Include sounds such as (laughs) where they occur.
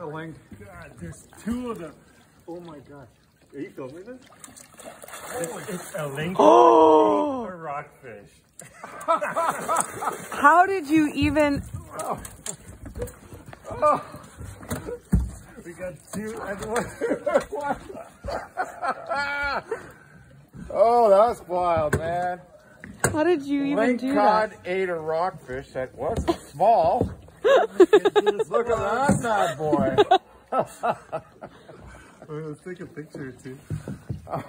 a link. God, there's two of them. Oh my god. Are you filming this? It's, it's a link Oh! a rockfish. (laughs) How did you even? We got two and one. (laughs) Oh, that's wild, man. How did you even Link do cod that? ate a rockfish that wasn't small. Look at that bad boy. Let's take a picture too. (laughs)